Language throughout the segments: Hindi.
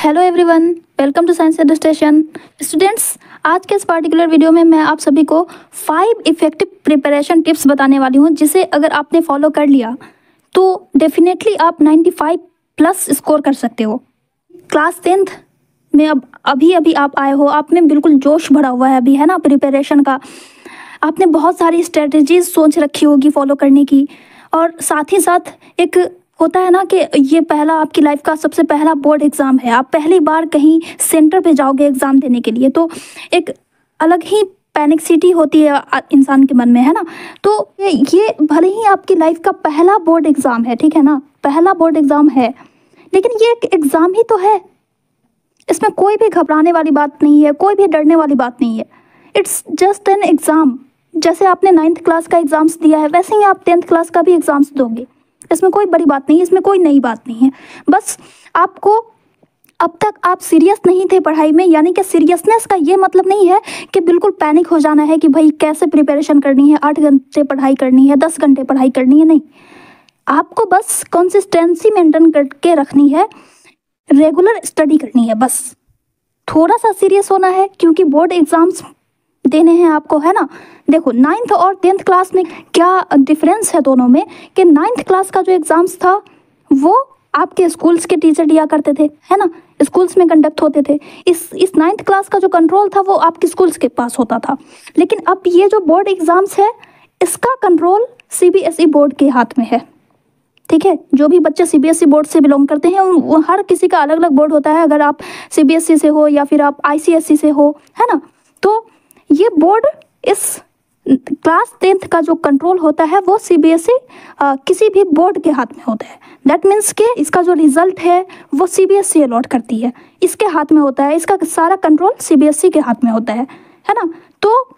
Hello everyone welcome to science Edustation students आज के इस पार्टिकुलर वीडियो में मैं आप सभी को फाइव इफ़ेक्टिव प्रिपरेशन टिप्स बताने वाली हूँ, जिसे अगर आपने फॉलो कर लिया तो डेफिनेटली आप 95 प्लस स्कोर कर सकते हो। क्लास टेंथ में अब अभी अभी आप आए हो, आप में बिल्कुल जोश भरा हुआ है अभी, है ना प्रिपरेशन का। आपने बहुत सारी स्ट्रेटजीज सोच रखी होगी फॉलो करने की, और साथ ही साथ एक होता है ना कि ये पहला आपकी लाइफ का सबसे पहला बोर्ड एग्ज़ाम है। आप पहली बार कहीं सेंटर पे जाओगे एग्ज़ाम देने के लिए तो एक अलग ही पैनिक सिटी होती है इंसान के मन में, है ना? तो ये भले ही आपकी लाइफ का पहला बोर्ड एग्ज़ाम है, ठीक है ना? पहला बोर्ड एग्ज़ाम है, लेकिन ये एक एग्ज़ाम ही तो है। इसमें कोई भी घबराने वाली बात नहीं है, कोई भी डरने वाली बात नहीं है। इट्स जस्ट एन एग्ज़ाम जैसे आपने नाइन्थ क्लास का एग्ज़ाम्स दिया है, वैसे ही आप टेंथ क्लास का भी एग्ज़ाम्स दोगे। इसमें कोई बड़ी बात नहीं है, इसमें कोई नई बात नहीं है। बस आपको अब तक आप सीरियस नहीं थे पढ़ाई में, यानी कि सीरियसनेस का ये मतलब नहीं है कि बिल्कुल पैनिक हो जाना है कि भाई कैसे प्रिपरेशन करनी है, आठ घंटे पढ़ाई करनी है, दस घंटे पढ़ाई करनी है, नहीं। आपको बस कंसिस्टेंसी मेंटेन करके रखनी है रेगुलर स्टडी करनी है, बस। थोड़ा सा सीरियस होना है, क्योंकि बोर्ड एग्ज़ाम्स देने हैं आपको, है ना? देखो नाइन्थ और टेंथ क्लास में क्या डिफरेंस है दोनों में कि नाइन्थ क्लास का जो एग्ज़ाम्स था, वो आपके स्कूल्स के टीचर दिया करते थे, है ना? स्कूल्स में कंडक्ट होते थे। इस इस नाइन्थ क्लास का जो कंट्रोल था, वो आपके स्कूल्स के पास होता था। लेकिन अब ये जो बोर्ड एग्ज़ाम्स है, इसका कंट्रोल सीबीएसई बोर्ड के हाथ में है। ठीक है? जो भी बच्चे सीबीएसई बोर्ड से बिलोंग करते हैं, उन हर किसी का अलग अलग बोर्ड होता है। अगर आप सीबीएसई से हो या फिर आप आईसीएसई से हो, है ना? तो ये बोर्ड इस क्लास टेंथ का जो कंट्रोल होता है, वो सीबीएसई किसी भी बोर्ड के हाथ में होता है। दैट मीन्स के इसका जो रिज़ल्ट है, वो सीबीएसई अलॉट करती है। इसके हाथ में होता है, इसका सारा कंट्रोल सीबीएसई के हाथ में होता है है ना? तो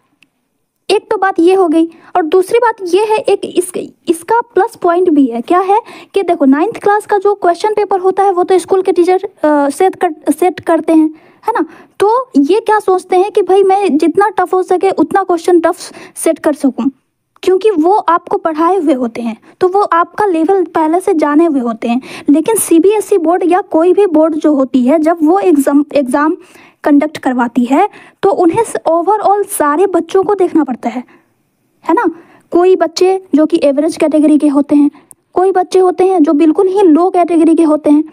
एक तो बात ये हो गई, और दूसरी बात ये है, एक इस, इसका प्लस पॉइंट भी है। क्या है कि देखो नाइन्थ क्लास का जो क्वेश्चन पेपर होता है, वो तो स्कूल के टीचर सेट कर सेट करते हैं। है ना? तो ये क्या सोचते हैं कि भाई मैं जितना टफ हो सके, उतना क्वेश्चन टफ सेट कर सकूँ? क्योंकि वो आपको पढ़ाए हुए होते हैं। तो वो आपका लेवल पहले से जाने हुए होते हैं। लेकिन सीबीएसई बोर्ड या कोई भी बोर्ड जो होती है, जब वो एग्ज़ाम एग्ज़ाम कंडक्ट करवाती है तो उन्हें ओवरऑल सारे बच्चों को देखना पड़ता है। है ना? कोई बच्चे जो कि एवरेज कैटेगरी के होते हैं, कोई बच्चे होते हैं जो बिल्कुल ही लो कैटेगरी के होते हैं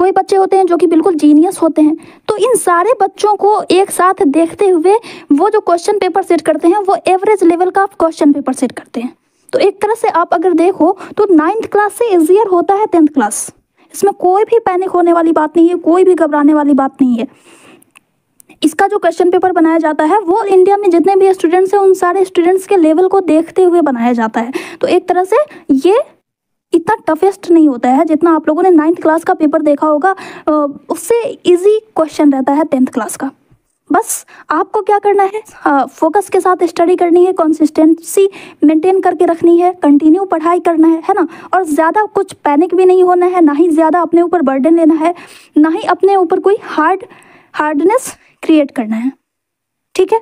कोई बच्चे होते हैं जो कि बिल्कुल जीनियस होते हैं। तो इन सारे बच्चों को एक साथ देखते हुए वो जो क्वेश्चन पेपर सेट करते हैं, वो एवरेज लेवल का क्वेश्चन पेपर सेट करते हैं। तो एक तरह से आप अगर देखो तो नाइन्थ क्लास से इजियर होता है टेंथ क्लास इसमें कोई भी पैनिक होने वाली बात नहीं है, कोई भी घबराने वाली बात नहीं है। इसका जो क्वेश्चन पेपर बनाया जाता है, वो इंडिया में जितने भी स्टूडेंट्स हैं, उन सारे स्टूडेंट्स के लेवल को देखते हुए बनाया जाता है। तो एक तरह से ये इतना टफेस्ट नहीं होता है जितना आप लोगों ने नाइन्थ क्लास का पेपर देखा होगा उससे इजी क्वेश्चन रहता है टेंथ क्लास का। बस आपको क्या करना है? फोकस के साथ स्टडी करनी है कंसिस्टेंसी मेंटेन करके रखनी है कंटिन्यू पढ़ाई करना है है ना? और ज़्यादा कुछ पैनिक भी नहीं होना है, ना ही ज़्यादा अपने ऊपर बर्डन लेना है, ना ही अपने ऊपर कोई हार्ड हार्डनेस क्रिएट करना है। ठीक है?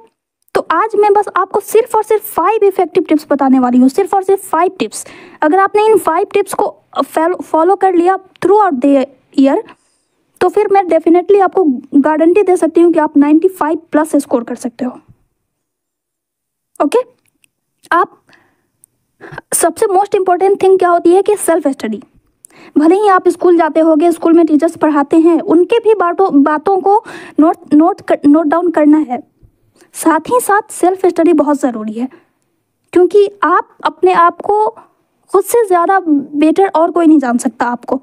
तो आज मैं बस आपको सिर्फ़ और सिर्फ़ फाइव इफ़ेक्टिव टिप्स बताने वाली हूँ, सिर्फ़ और सिर्फ़ फाइव टिप्स अगर आपने इन फाइव टिप्स को फॉलो कर लिया थ्रू आउट द ईयर तो फिर मैं डेफिनेटली आपको गारंटी दे सकती हूँ कि आप 95 प्लस स्कोर कर सकते हो। Okay okay? आप, सबसे मोस्ट इंपॉर्टेंट थिंग क्या होती है कि सेल्फ स्टडी भले ही आप स्कूल जाते होगे स्कूल में टीचर्स पढ़ाते हैं, उनके भी बातों बातों को नोट नोट नोट डाउन करना है। साथ ही साथ सेल्फ स्टडी बहुत ज़रूरी है, क्योंकि आप अपने आप को खुद से ज़्यादा बेटर और कोई नहीं जान सकता आपको।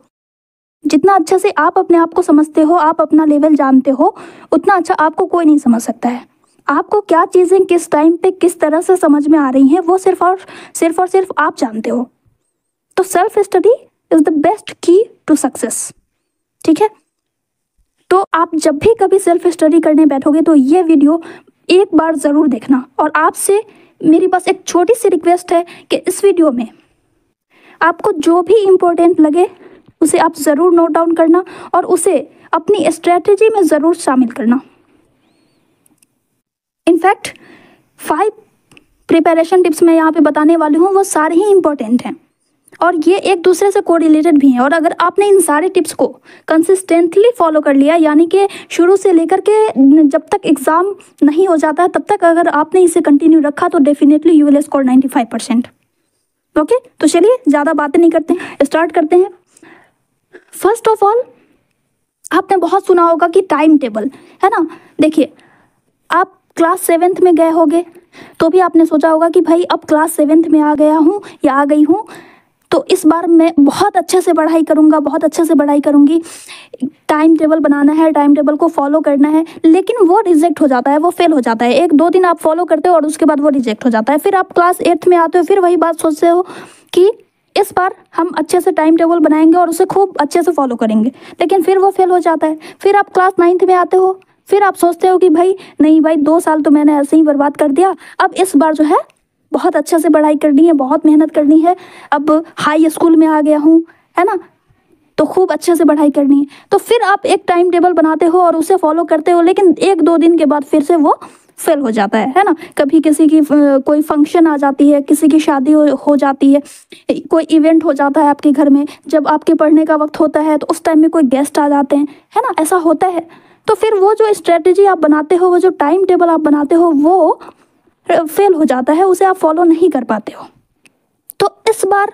जितना अच्छा से आप अपने आप को समझते हो, आप अपना लेवल जानते हो, उतना अच्छा आपको कोई नहीं समझ सकता है। आपको क्या चीज़ें किस टाइम पे किस तरह से समझ में आ रही हैं, वो सिर्फ़ और सिर्फ़ और सिर्फ़ आप जानते हो। तो self study is the best key to success ठीक है? तो आप जब भी कभी सेल्फ स्टडी करने बैठोगे तो ये वीडियो एक बार ज़रूर देखना। और आपसे मेरी बस एक छोटी सी रिक्वेस्ट है कि इस वीडियो में आपको जो भी इम्पोर्टेंट लगे, उसे आप ज़रूर नोट डाउन करना और उसे अपनी स्ट्रेटजी में ज़रूर शामिल करना। इनफैक्ट फाइव प्रिपरेशन टिप्स मैं यहाँ पे बताने वाली हूँ, वो सारे ही इम्पोर्टेंट हैं। और ये एक दूसरे से कोरिलेटेड भी हैं। और अगर आपने इन सारे टिप्स को कंसिस्टेंटली फॉलो कर लिया, यानी कि शुरू से लेकर के जब तक एग्ज़ाम नहीं हो जाता है तब तक अगर आपने इसे कंटिन्यू रखा तो definitely you will score ninety five percent okay तो चलिए, ज़्यादा बातें नहीं करते स्टार्ट करते हैं। फ़र्स्ट ऑफ़ ऑल आपने बहुत सुना होगा कि टाइम टेबल है ना? देखिए, आप क्लास सेवेंथ में गए होगे तो भी आपने सोचा होगा कि भाई, अब क्लास सेवेंथ में आ गया हूँ या आ गई हूँ। तो इस बार मैं बहुत अच्छे से पढ़ाई करूँगा, बहुत अच्छे से पढ़ाई करूँगी। टाइम टेबल बनाना है, टाइम टेबल को फॉलो करना है, लेकिन वो रिजेक्ट हो जाता है, वो फेल हो जाता है। एक, दो दिन आप फॉलो करते हो और उसके बाद वो रिजेक्ट हो जाता है। फिर आप क्लास एट्थ में आते हो, फिर वही बात सोचते हो कि इस बार हम अच्छे से टाइम टेबल बनाएँगे और उसे खूब अच्छे से फॉलो करेंगे, लेकिन फिर वो फेल हो जाता है। फिर आप क्लास नाइन्थ में आते हो, फिर आप सोचते हो कि भाई, नहीं भाई, दो साल तो मैंने ऐसे ही बर्बाद कर दिया, अब इस बार जो है बहुत अच्छे से पढ़ाई करनी है बहुत मेहनत करनी है। अब हाई स्कूल में आ गया हूँ है ना? तो खूब अच्छे से पढ़ाई करनी है। तो फिर आप एक टाइम टेबल बनाते हो और उसे फॉलो करते हो लेकिन एक दो दिन के बाद फिर से वो फेल हो जाता है है ना? कभी किसी की कोई फ़ंक्शन आ जाती है किसी की शादी हो, हो जाती है कोई इवेंट हो जाता है आपके घर में जब आपके पढ़ने का वक्त होता है तो उस टाइम में कोई गेस्ट आ जाते हैं है ना? ऐसा होता है। तो फिर वो जो स्ट्रेटजी आप बनाते हो वो जो टाइम टेबल आप बनाते हो वो फेल हो जाता है, उसे आप फॉलो नहीं कर पाते हो। तो इस बार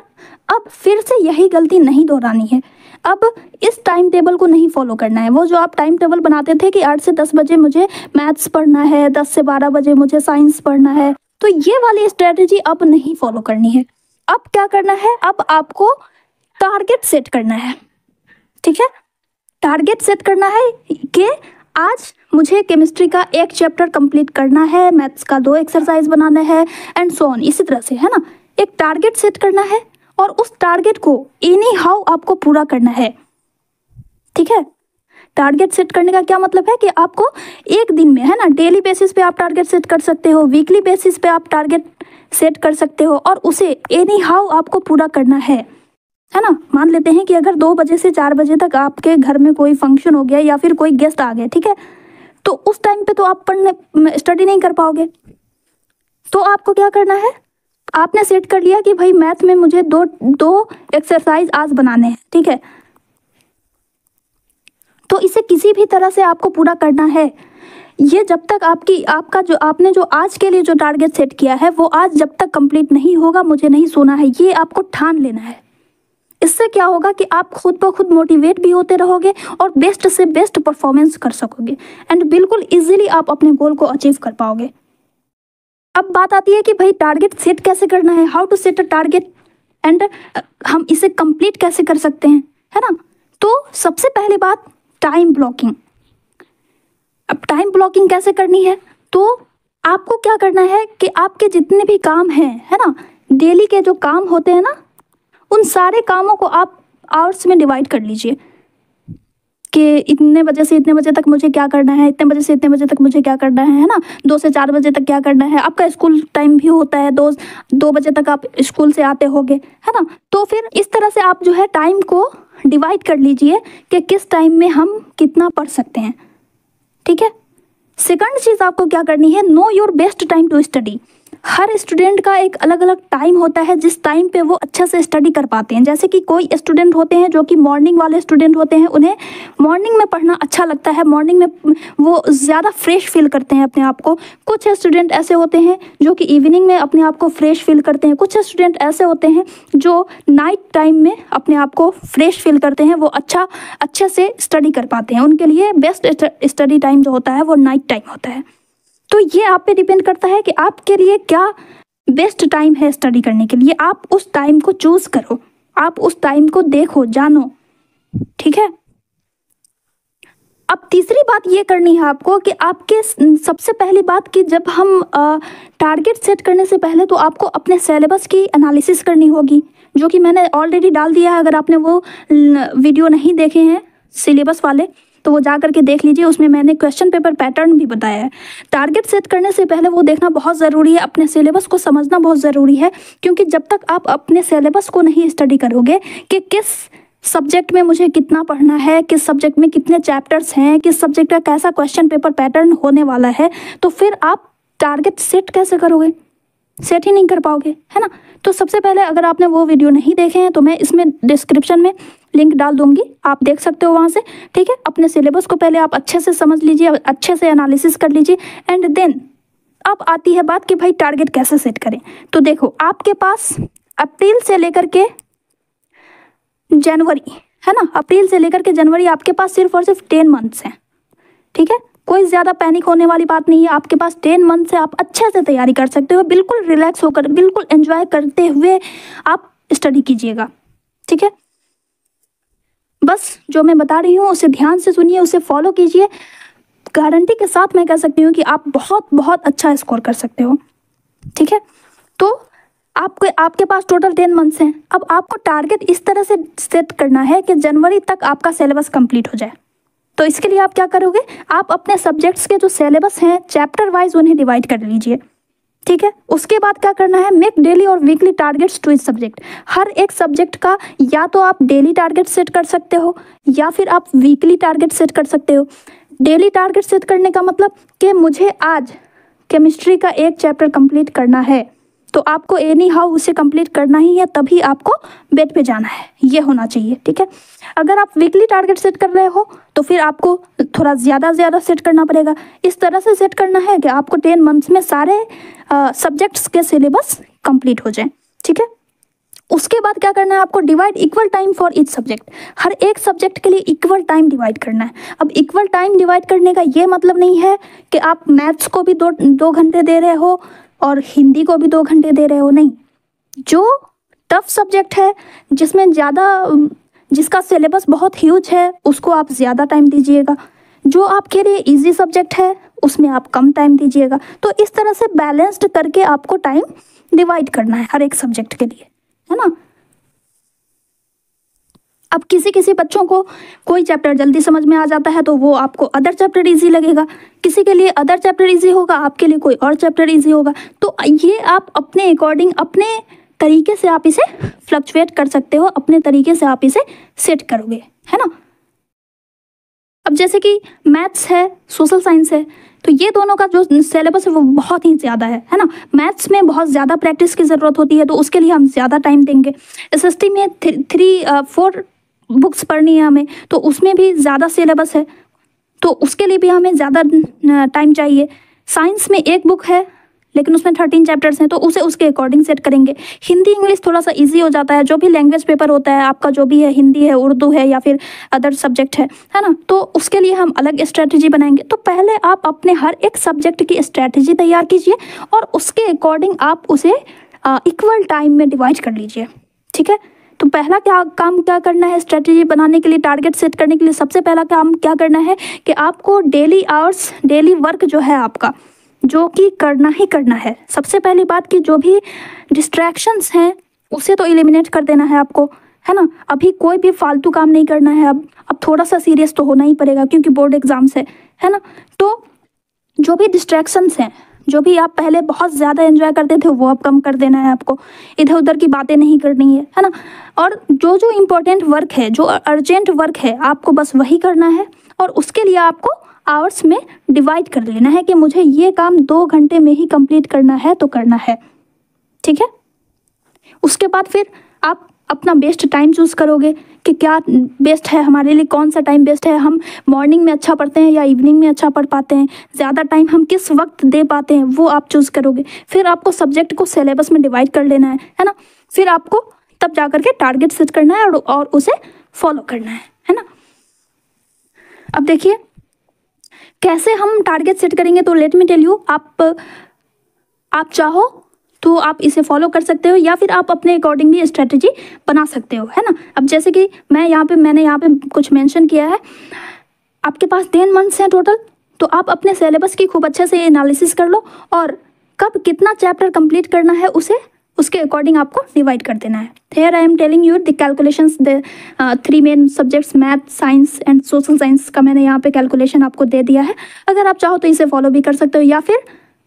अब फिर से यही गलती नहीं दोहरानी है। अब इस टाइम टेबल को नहीं फॉलो करना है। वो जो आप टाइम टेबल बनाते थे कि आठ से दस बजे मुझे मैथ्स पढ़ना है, दस से बारह बजे मुझे साइंस पढ़ना है तो ये वाली स्ट्रेटजी अब नहीं फॉलो करनी है। अब क्या करना है? अब आपको टारगेट सेट करना है। ठीक है? टारगेट सेट करना है कि आज मुझे केमिस्ट्री का एक चैप्टर कंप्लीट करना है मैथ्स का दो एक्सरसाइज बनाना है एंड सो ऑन इसी तरह से, है ना? एक टारगेट सेट करना है, और उस टारगेट को एनी हाउ आपको पूरा करना है। ठीक है? टारगेट सेट करने का क्या मतलब है कि आपको एक दिन में, है ना डेली बेसिस पे आप टारगेट सेट कर सकते हो वीकली बेसिस पे आप टारगेट सेट कर सकते हो, और उसे एनी हाउ आपको पूरा करना है। है ना? मान लेते हैं कि अगर दो बजे से चार बजे तक आपके घर में कोई फ़ंक्शन हो गया या फिर कोई गेस्ट आ गए ठीक है? तो उस टाइम पे तो आप पढ़ने स्टडी नहीं कर पाओगे। तो आपको क्या करना है? आपने सेट कर लिया कि भाई मैथ में मुझे दो दो एक्सरसाइज आज बनाने हैं, ठीक है? तो इसे किसी भी तरह से आपको पूरा करना है। ये जब तक आपकी, आपका जो, आपने जो आज के लिए जो टारगेट सेट किया है, वो आज जब तक कंप्लीट नहीं होगा, मुझे नहीं सोना है। ये आपको ठान लेना है। इससे क्या होगा कि आप खुद ब खुद मोटिवेट भी होते रहोगे और बेस्ट से बेस्ट परफॉर्मेंस कर सकोगे। एंड बिल्कुल इजीली आप अपने गोल को अचीव कर पाओगे। अब बात आती है कि भाई टारगेट सेट कैसे करना है? How to set a target and हम इसे कंप्लीट कैसे कर सकते हैं? है ना? तो सबसे पहली बात टाइम ब्लॉकिंग अब टाइम ब्लॉकिंग कैसे करनी है? तो आपको क्या करना है कि आपके जितने भी काम हैं, है ना? डेली के जो काम होते हैं ना उन सारे कामों को आप आवर्स में डिवाइड कर लीजिए कि इतने बजे से इतने बजे तक मुझे क्या करना है, इतने बजे से इतने बजे तक मुझे क्या करना है है ना? दो से चार बजे तक क्या करना है? आपका स्कूल टाइम भी होता है, दो दो बजे तक आप स्कूल से आते होगे, है ना? तो फिर इस तरह से आप जो है टाइम को डिवाइड कर लीजिए कि किस टाइम में हम कितना पढ़ सकते हैं। ठीक है? सेकंड चीज़ आपको क्या करनी है know your best time to study her student का एक अलग अलग टाइम होता है, जिस टाइम पे वो अच्छे से स्टडी कर पाते हैं। जैसे कि कोई स्टूडेंट होते हैं जो कि मॉर्निंग वाले स्टूडेंट होते हैं, उन्हें मॉर्निंग में पढ़ना अच्छा लगता है। मॉर्निंग में वो ज़्यादा फ्रेश फील करते हैं अपने आप को। कुछ स्टूडेंट ऐसे होते हैं जो कि इवनिंग में अपने आप को फ्रेश फील करते हैं। कुछ स्टूडेंट ऐसे होते हैं जो नाइट टाइम में अपने आप को फ्रेश फील करते हैं। वो अच्छा अच्छे से स्टडी कर पाते हैं। उनके लिए बेस्ट स्टडी टाइम जो होता है, वो नाइट टाइम होता है। तो ये आप पे डिपेंड करता है कि आपके लिए क्या बेस्ट टाइम है स्टडी करने के लिए। आप उस टाइम को चूज़ करो। आप उस टाइम को देखो, जानो। ठीक है? अब तीसरी बात ये करनी है आपको कि आपके सबसे पहली बात कि जब हम टारगेट सेट करने से पहले तो आपको अपने सिलेबस की एनालिसिस करनी होगी, जो कि मैंने ऑलरेडी डाल दिया है, अगर आपने वो वीडियो नहीं देखे हैं सिलेबस वाले। तो वो जा करके देख लीजिए, उसमें मैंने क्वेश्चन पेपर पैटर्न भी बताया है। टारगेट सेट करने से पहले वो देखना बहुत ज़रूरी है, अपने सिलेबस को समझना बहुत ज़रूरी है, क्योंकि जब तक आप अपने सिलेबस को नहीं स्टडी करोगे कि किस सब्जेक्ट में मुझे कितना पढ़ना है, किस सब्जेक्ट में कितने चैप्टर्स हैं, किस सब्जेक्ट का कैसा क्वेश्चन पेपर पैटर्न होने वाला है तो फिर आप टारगेट सेट कैसे करोगे? सेट ही नहीं कर पाओगे, है ना? तो सबसे पहले अगर आपने वो वीडियो नहीं देखे हैं तो मैं इसमें डिस्क्रिप्शन में लिंक डाल दूँगी। आप देख सकते हो वहाँ से, ठीक है? अपने सिलेबस को पहले आप अच्छे से समझ लीजिए, अच्छे से एनालिसिस कर लीजिए एंड देन अब आती है बात कि भाई टारगेट कैसे सेट करें। तो देखो, आपके पास अप्रैल से लेकर के जनवरी, है ना? अप्रैल से लेकर के जनवरी आपके पास सिर्फ़ और सिर्फ़ टेन मंथ्स हैं, ठीक है? कोई ज़्यादा पैनिक होने वाली बात नहीं है। आपके पास टेन मंथ से आप अच्छे से तैयारी कर सकते हो, बिल्कुल रिलैक्स होकर, बिल्कुल एंजॉय करते हुए आप स्टडी कीजिएगा, ठीक है? बस जो मैं बता रही हूँ, उसे ध्यान से सुनिए, उसे फॉलो कीजिए। गारंटी के साथ मैं कह सकती हूँ कि आप बहुत बहुत अच्छा स्कोर कर सकते हो, ठीक है? तो आपके आपके पास टोटल टेन मंथ्स हैं। अब आपको टारगेट इस तरह से सेट करना है कि जनवरी तक आपका सिलेबस कंप्लीट हो जाए। तो इसके लिए आप क्या करोगे? आप अपने सब्जेक्ट्स के जो सिलेबस हैं चैप्टर वाइज उन्हें डिवाइड कर लीजिए। ठीक है? उसके बाद क्या करना है? मेक डेली और वीकली टारगेट्स टू इस सब्जेक्ट हर एक सब्जेक्ट का या तो आप डेली टारगेट सेट कर सकते हो, या फिर आप वीकली टारगेट सेट कर सकते हो। डेली टारगेट सेट करने का मतलब कि मुझे आज केमिस्ट्री का एक चैप्टर कंप्लीट करना है। तो आपको एनी हाउ उसे कंप्लीट करना ही है, तभी आपको बेड पे जाना है। ये होना चाहिए, ठीक है? अगर आप वीकली टारगेट सेट कर रहे हो तो फिर आपको थोड़ा ज़्यादा ज़्यादा सेट करना पड़ेगा। इस तरह से सेट करना है कि आपको टेन मंथ्स में सारे सब्जेक्ट्स के सिलेबस कंप्लीट हो जाए, ठीक है? उसके बाद क्या करना है आपको? Divide equal time for each subject हर एक सब्जेक्ट के लिए इक्वल टाइम डिवाइड करना है। अब इक्वल टाइम डिवाइड करने का ये मतलब नहीं है कि आप मैथ्स को भी दो दो घंटे दे रहे हो और हिंदी को भी दो घंटे दे रहे हो, नहीं। जो टफ सब्जेक्ट है, जिसमें ज़्यादा जिसका सिलेबस बहुत ह्यूज है, उसको आप ज़्यादा टाइम दीजिएगा। जो आपके लिए इजी सब्जेक्ट है, उसमें आप कम टाइम दीजिएगा। तो इस तरह से बैलेंस्ड करके आपको टाइम डिवाइड करना है, हर एक सब्जेक्ट के लिए, है ना? अब किसी किसी बच्चों को कोई चैप्टर जल्दी समझ में आ जाता है तो वो आपको अदर चैप्टर इजी लगेगा। किसी के लिए अदर चैप्टर इजी होगा, आपके लिए कोई और चैप्टर इजी होगा। तो ये आप अपने अकॉर्डिंग अपने तरीके से आप इसे फ्लक्चुएट कर सकते हो, अपने तरीके से आप इसे सेट करोगे, है ना? अब जैसे कि मैथ्स है सोशल साइंस है तो ये दोनों का जो सिलेबस है, वो बहुत ही ज़्यादा है है ना? मैथ्स में बहुत ज़्यादा प्रैक्टिस की ज़रूरत होती है तो उसके लिए हम ज़्यादा टाइम देंगे। एस में थ्री फोर बुक्स पढ़नी है हमें तो उसमें भी ज़्यादा सिलेबस है। तो उसके लिए भी हमें ज़्यादा टाइम चाहिए। साइंस में एक बुक है, लेकिन उसमें थर्टीन चैप्टर्स हैं तो उसे उसके अकॉर्डिंग सेट करेंगे। हिंदी, इंग्लिश थोड़ा सा इजी हो जाता है, जो भी लैंग्वेज पेपर होता है, आपका जो भी है, हिंदी है, उर्दू है, या फिर अदर सब्जेक्ट है है ना? तो उसके लिए हम अलग स्ट्रैटेजी बनाएँगे। तो पहले आप अपने हर एक सब्जेक्ट की स्ट्रैटेजी तैयार कीजिए, और उसके अकॉर्डिंग आप उसे इक्वल टाइम में डिवाइड कर लीजिए। ठीक है? तो पहला क्या काम क्या करना है स्ट्रेटेजी बनाने के लिए टारगेट सेट करने के लिए सबसे पहला काम क्या करना है कि आपको डेली आवर्स डेली वर्क जो है आपका, जो कि करना ही करना है। सबसे पहली बात कि जो भी डिस्ट्रैक्शंस हैं, उसे तो एलिमिनेट कर देना है आपको, है ना? अभी कोई भी फालतू काम नहीं करना है, अब अब थोड़ा सा सीरियस तो होना ही पड़ेगा क्योंकि बोर्ड एग्ज़ाम्स है है ना? तो जो भी डिस्ट्रैक्शंस हैं जो भी आप पहले बहुत ज़्यादा एंजॉय करते थे, वो अब कम कर देना है आपको। इधर उधर की बातें नहीं करनी है है ना? और जो जो इम्पोर्टेंट वर्क है, जो अर्जेंट वर्क है, आपको बस वही करना है और उसके लिए आपको आवर्स में डिवाइड कर लेना है कि मुझे ये काम दो घंटे में ही कंप्लीट करना है तो करना है। ठीक है? उसके बाद फिर आप अपना बेस्ट टाइम चूज़ करोगे कि क्या बेस्ट है हमारे लिए कौन सा टाइम बेस्ट है? हम मॉर्निंग में अच्छा पढ़ते हैं या इवनिंग में अच्छा पढ़ पाते हैं? ज़्यादा टाइम हम किस वक्त दे पाते हैं वो आप चूज़ करोगे। फिर आपको सब्जेक्ट को सिलेबस में डिवाइड कर लेना है है ना? फिर आपको तब जा करके टारगेट सेट करना है और, और उसे फॉलो करना है है ना? अब देखिए कैसे हम टारगेट सेट करेंगे तो लेट मी टेल यू आप आप चाहो तो आप इसे फॉलो कर सकते हो या फिर आप अपने अकॉर्डिंग भी स्ट्रेटजी बना सकते हो, है ना? अब जैसे कि मैं यहाँ पे, मैंने यहाँ पे कुछ मेंशन किया है। आपके पास टेन मंथ्स हैं टोटल तो आप अपने सिलेबस की खूब अच्छे से एनालिसिस कर लो और कब कितना चैप्टर कंप्लीट करना है उसे, उसके अकॉर्डिंग आपको डिवाइड कर देना है। Here I am telling you the calculation the three main subjects math science and social science का मैंने यहाँ पे कैलकुलेशन आपको दे दिया है। अगर आप चाहो तो इसे फॉलो भी कर सकते हो या फिर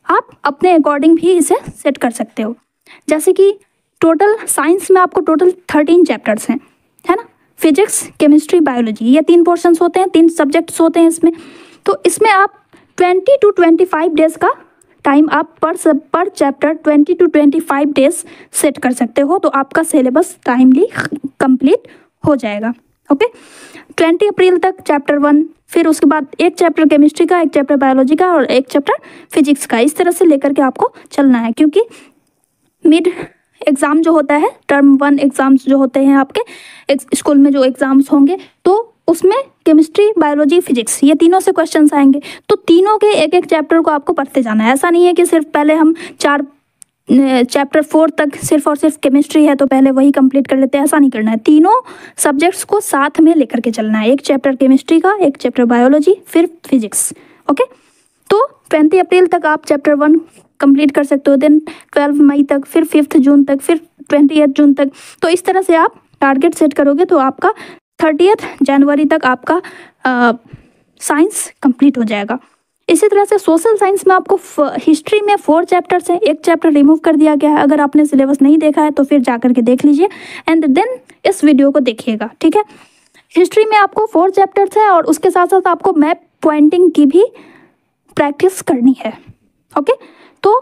आप अपने अकॉर्डिंग भी इसे सेट कर सकते हो। जैसे कि टोटल साइंस में आपको टोटल थर्टीन चैप्टर्स हैं, है ना? फिजिक्स केमिस्ट्री बायोलॉजी ये तीन पोर्शंस होते हैं, तीन सब्जेक्ट्स होते हैं इसमें। तो इसमें आप twenty two twenty five days का टाइम आप पर सब पर chapter twenty two twenty five days set कर सकते हो तो आपका सिलेबस टाइमली कंप्लीट हो जाएगा। ओके ट्वेंटी अप्रैल तक चैप्टर वन फिर उसके बाद एक चैप्टर केमिस्ट्री का, एक चैप्टर बायोलॉजी का और एक चैप्टर फिजिक्स का। इस तरह से लेकर के आपको चलना है, क्योंकि मिड एग्ज़ाम जो होता है टर्म वन एग्ज़ाम्स जो होते हैं आपके स्कूल में जो एग्ज़ाम्स होंगे तो उसमें केमिस्ट्री बायोलॉजी फिजिक्स ये तीनों से क्वेश्चंस आएँगे। तो तीनों के एक एक चैप्टर को आपको पढ़ते जाना है। ऐसा नहीं है कि सिर्फ़ पहले हम चार चैप्टर फोर तक सिर्फ़ और सिर्फ़ केमिस्ट्री है तो पहले वही कंप्लीट कर लेते हैं। ऐसा नहीं करना है। तीनों सब्जेक्ट्स को साथ में लेकर के चलना है। एक चैप्टर केमिस्ट्री का, एक चैप्टर बायोलॉजी फिर फिजिक्स ओके तो ट्वेंटी अप्रैल तक आप चैप्टर वन कंप्लीट कर सकते हो। देन ट्वेल्व मई तक, फिर फिफ्थ जून तक, फिर ट्वेंटी जून तक। तो इस तरह से आप टारगेट सेट करोगे तो आपका थर्टीथ जनवरी तक आपका साइंस कंप्लीट हो जाएगा। इसी तरह से सोशल साइंस में आपको हिस्ट्री में फोर चैप्टर्स हैं। एक चैप्टर रिमूव कर दिया गया है। अगर आपने सिलेबस नहीं देखा है तो फिर जा करके देख लीजिए। एंड देन इस वीडियो को देखिएगा, ठीक है? हिस्ट्री में आपको फोर चैप्टर्स हैं और उसके साथ साथ आपको मैप पॉइंटिंग की भी प्रैक्टिस करनी है ओके तो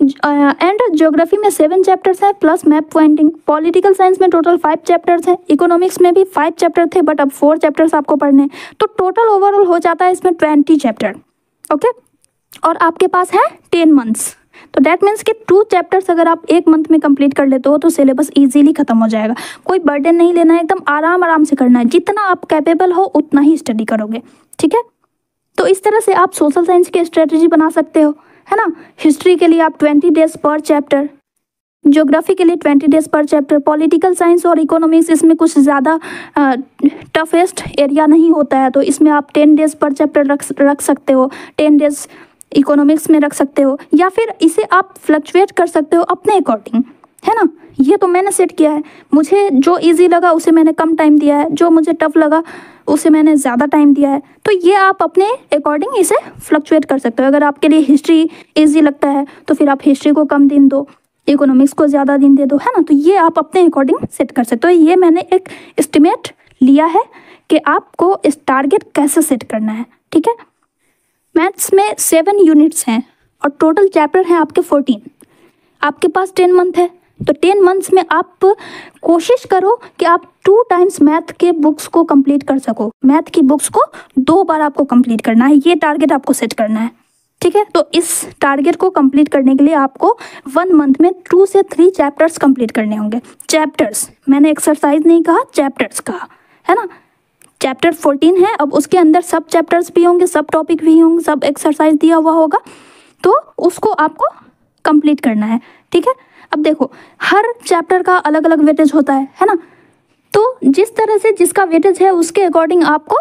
एंड ज्योग्राफी में सेवन चैप्टर्स हैं plus map pointing political science में टोटल फाइव चैप्टर्स हैं। इकोनॉमिक्स में भी फाइव चैप्टर थे बट अब फोर चैप्टर्स आपको पढ़ने हैं। तो टोटल ओवरऑल हो जाता है इसमें ट्वेंटी चैप्टर ओके और आपके पास है टेन मंथ्स तो डैट मीन्स कि टू चैप्टर्स अगर आप एक मंथ में कंप्लीट कर लेते हो तो सिलेबस इजीली खत्म हो जाएगा। कोई बर्डन नहीं लेना है एकदम आराम आराम से करना है। जितना आप कैपेबल हो, उतना ही स्टडी करोगे। ठीक है? तो इस तरह से आप सोशल साइंस की स्ट्रेटजी बना सकते हो। है ना? हिस्ट्री के लिए आप twenty days per chapter geography के लिए twenty days per chapter political science और इकोनॉमिक्स इसमें कुछ ज़्यादा टफेस्ट एरिया नहीं होता है तो इसमें आप टेन डेज़ पर चैप्टर रख रख सकते हो। टेन डेज़ इकोनॉमिक्स में रख सकते हो, या फिर इसे आप फ्लक्चुएट कर सकते हो अपने अकॉर्डिंग है ना? ये तो मैंने सेट किया है। मुझे जो इजी लगा, उसे मैंने कम टाइम दिया है। जो मुझे टफ लगा, उसे मैंने ज़्यादा टाइम दिया है। तो ये आप अपने अकॉर्डिंग इसे फ्लक्चुएट कर सकते हो। अगर आपके लिए हिस्ट्री ईजी लगता है तो फिर आप हिस्ट्री को कम दिन दो। इकोनॉमिक्स को ज़्यादा दिन दे दो, है ना? तो ये आप अपने अकॉर्डिंग सेट कर सकते हो। तो ये मैंने एक एस्टिमेट लिया है कि आपको इस टारगेट कैसे सेट करना है, ठीक है? मैथ्स में सेवन यूनिट्स हैं और टोटल चैप्टर हैं आपके फोर्टीन आपके पास टेन मंथ है तो टेन मंथ्स में आप कोशिश करो कि आप टू टाइम्स मैथ के बुक्स को कंप्लीट कर सको। मैथ की बुक्स को दो बार आपको कंप्लीट करना है। ये टारगेट आपको सेट करना है। ठीक है? तो इस टारगेट को कंप्लीट करने के लिए आपको वन मंथ में टू से थ्री चैप्टर्स कंप्लीट करने होंगे। चैप्टर्स मैंने एक्सरसाइज नहीं कहा चैप्टर्स कहा। है ना? चैप्टर फोर्टीन है, अब उसके अंदर सब चैप्टर्स भी होंगे, सब टॉपिक भी होंगे, सब एक्सरसाइज दिया हुआ होगा। तो उसको आपको कंप्लीट करना है, ठीक है? अब देखो, हर चैप्टर का अलग अलग वेटेज होता है है ना? तो जिस तरह से जिसका वेटेज है, उसके अकॉर्डिंग आपको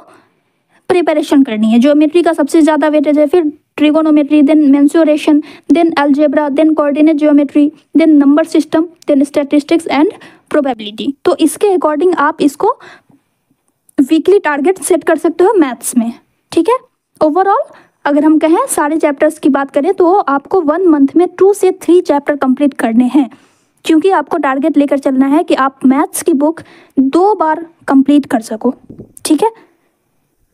प्रिपरेशन करनी है। ज्योमेट्री का सबसे ज़्यादा वेटेज है, फिर trigonometry then mensuration then algebra then coordinate geometry then number system then statistics and probability तो इसके अकॉर्डिंग आप इसको वीकली टारगेट सेट कर सकते हो मैथ्स में, ठीक है? ओवरऑल अगर हम कहें सारे चैप्टर्स की बात करें तो आपको वन मंथ में टू से थ्री चैप्टर कंप्लीट करने हैं। क्योंकि आपको टारगेट लेकर चलना है कि आप मैथ्स की बुक दो बार कंप्लीट कर सको, ठीक है?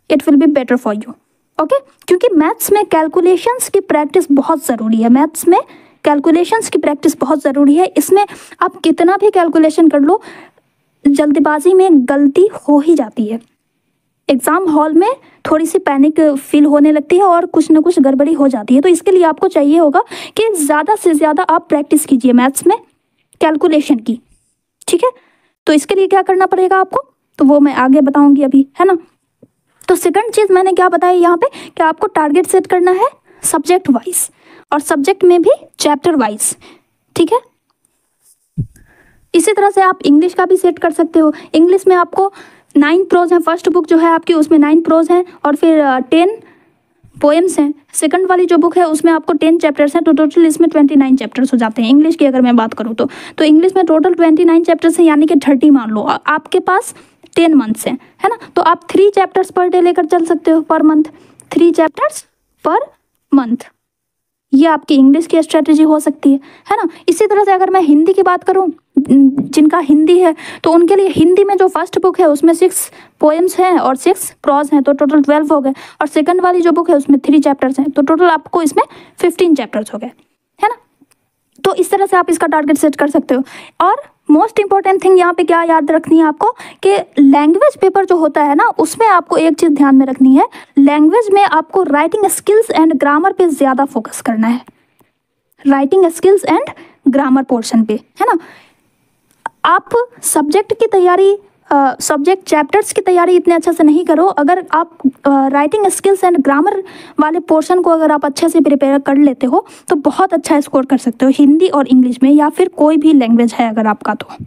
It will be better for you okay क्योंकि मैथ्स में कैलकुलेशंस की प्रैक्टिस बहुत ज़रूरी है। मैथ्स में कैलकुलेशंस की प्रैक्टिस बहुत ज़रूरी है। इसमें आप कितना भी कैलकुलेशन कर लो, जल्दबाजी में गलती हो ही जाती है। एग्ज़ाम हॉल में थोड़ी सी पैनिक फील होने लगती है और कुछ ना कुछ गड़बड़ी हो जाती है। तो इसके लिए आपको चाहिए होगा कि ज़्यादा से ज़्यादा आप प्रैक्टिस कीजिए मैथ्स में कैलकुलेशन की। ठीक है? तो इसके लिए क्या करना पड़ेगा आपको? तो वो मैं आगे बताऊँगी अभी, है ना? तो सेकंड चीज़ मैंने क्या बताया यहाँ पे? कि आपको टारगेट सेट करना है सब्जेक्ट वाइज और सब्जेक्ट में भी चैप्टर वाइज ठीक है? इसी तरह से आप इंग्लिश का भी सेट कर सकते हो। इंग्लिश में आपको नाइन प्रोज हैं। फ़र्स्ट बुक जो है आपकी, उसमें नाइन प्रोज हैं और फिर टेन पोएम्स हैं। सेकंड वाली जो बुक है, उसमें आपको टेन चैप्टर्स हैं। तो टोटल इसमें ट्वेंटी नाइन चैप्टर्स हो जाते हैं। इंग्लिश की अगर मैं बात करूँ तो। तो इंग्लिश में टोटल ट्वेंटी नाइन चैप्टर्स हैं, यानी कि थर्टी मान लो। आपके पास टेन मंथ्स हैं, है ना? तो आप थ्री चैप्टर्स पर डे लेकर चल सकते हो per month three chapters per month ये आपकी इंग्लिश की स्ट्रेटजी हो सकती है है ना? इसी तरह से अगर मैं हिंदी की बात करूँ जिनका हिंदी है तो उनके लिए हिंदी में जो फ़र्स्ट बुक है, उसमें सिक्स पोएम्स हैं और सिक्स प्रॉज हैं तो टोटल ट्वेल्व हो गए। और सेकंड वाली जो बुक है, उसमें थ्री चैप्टर्स हैं तो टोटल आपको इसमें फिफ्टीन चैप्टर्स हो गए, है ना? तो इस तरह से आप इसका टारगेट सेट कर सकते हो। और मोस्ट इंपॉर्टेंट थिंग यहाँ पे क्या याद रखनी है आपको कि लैंग्वेज पेपर जो होता है ना, उसमें आपको एक चीज़ ध्यान में रखनी है। लैंग्वेज में आपको राइटिंग स्किल्स एंड ग्रामर पे ज़्यादा फोकस करना है। Writing skills and grammar portion पे, है ना? आप सब्जेक्ट की तैयारी सब्जेक्ट चैप्टर्स की तैयारी इतने अच्छे से नहीं करो। अगर आप राइटिंग स्किल्स एंड ग्रामर वाले पोर्शन को अगर आप अच्छे से प्रिपेयर कर लेते हो तो बहुत अच्छा स्कोर कर सकते हो हिंदी और इंग्लिश में या फिर कोई भी लैंग्वेज है अगर आपका तो।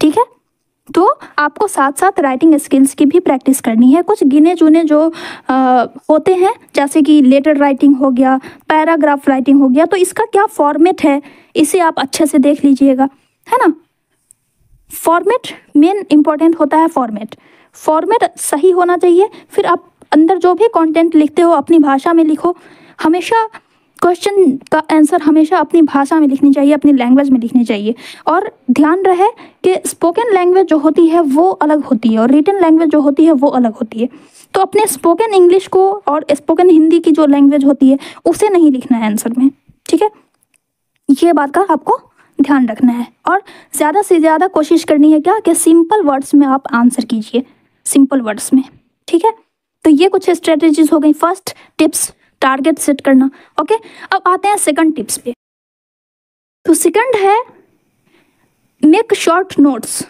ठीक है? तो आपको साथ साथ राइटिंग स्किल्स की भी प्रैक्टिस करनी है। कुछ गिने चुने जो आ, होते हैं जैसे कि लेटर राइटिंग हो गया पैराग्राफ राइटिंग हो गया तो इसका क्या फॉर्मेट है इसे आप अच्छे से देख लीजिएगा है ना? फॉर्मेट मेन इंपॉर्टेंट होता है फॉर्मेट फॉर्मेट सही होना चाहिए, फिर आप अंदर जो भी कंटेंट लिखते हो, अपनी भाषा में लिखो, हमेशा क्वेश्चन का आंसर हमेशा अपनी भाषा में लिखनी चाहिए, अपनी लैंग्वेज में लिखनी चाहिए। और ध्यान रहे कि स्पोकन लैंग्वेज जो होती है, वो अलग होती है, और रिटन लैंग्वेज जो होती है, वो अलग होती है। तो अपने स्पोकन इंग्लिश को और स्पोकन हिंदी की जो लैंग्वेज होती है, उसे नहीं लिखना है आंसर में, ठीक है? ये बात का आपको ध्यान रखना है। और ज़्यादा से ज़्यादा कोशिश करनी है क्या कि सिंपल वर्ड्स में आप आंसर कीजिए। सिंपल वर्ड्स में, ठीक है? तो ये कुछ स्ट्रेटजीज हो गई। फ़र्स्ट टिप्स टारगेट सेट करना। ओके अब आते हैं सेकंड टिप्स पे। तो सेकंड है मेक शॉर्ट नोट्स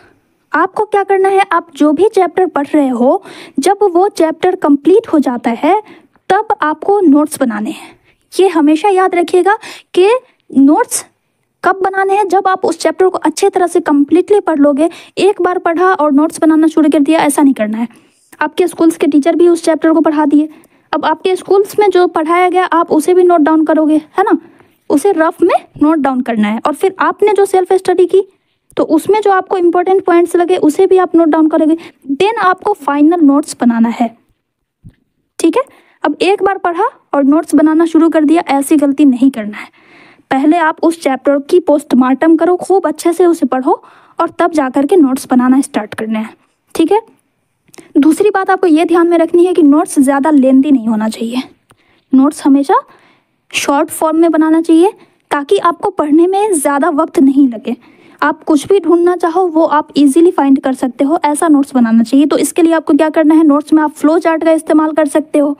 आपको क्या करना है? आप जो भी चैप्टर पढ़ रहे हो, जब वो चैप्टर कंप्लीट हो जाता है, तब आपको नोट्स बनाने हैं। ये हमेशा याद रखिएगा कि नोट्स कब बनाने हैं? जब आप उस चैप्टर को अच्छे तरह से कंप्लीटली पढ़ लोगे, एक बार पढ़ा और नोट्स बनाना शुरू कर दिया, ऐसा नहीं करना है। आपके स्कूल्स के टीचर भी उस चैप्टर को पढ़ा दिए। अब आपके स्कूल्स में जो पढ़ाया गया, आप उसे भी नोट डाउन करोगे, है ना? उसे रफ में नोट डाउन करना है। और फिर आपने जो सेल्फ स्टडी की तो उसमें जो आपको इंपॉर्टेंट पॉइंट्स लगे, उसे भी आप नोट डाउन करोगे। देन आपको फाइनल नोट्स बनाना है। ठीक है? अब एक बार पढ़ा और नोट्स बनाना शुरू कर दिया, ऐसी गलती नहीं करना है। पहले आप उस चैप्टर की पोस्टमार्टम करो, खूब अच्छे से उसे पढ़ो और तब जा कर के नोट्स बनाना स्टार्ट करने हैं, ठीक है? दूसरी बात आपको ये ध्यान में रखनी है कि नोट्स ज़्यादा लेंदी नहीं होना चाहिए। नोट्स हमेशा शॉर्ट फॉर्म में बनाना चाहिए ताकि आपको पढ़ने में ज़्यादा वक्त नहीं लगे। आप कुछ भी ढूंढना चाहो, वो आप इजीली फाइंड कर सकते हो, ऐसा नोट्स बनाना चाहिए। तो इसके लिए आपको क्या करना है? नोट्स में आप फ्लो चार्ट का इस्तेमाल कर सकते हो।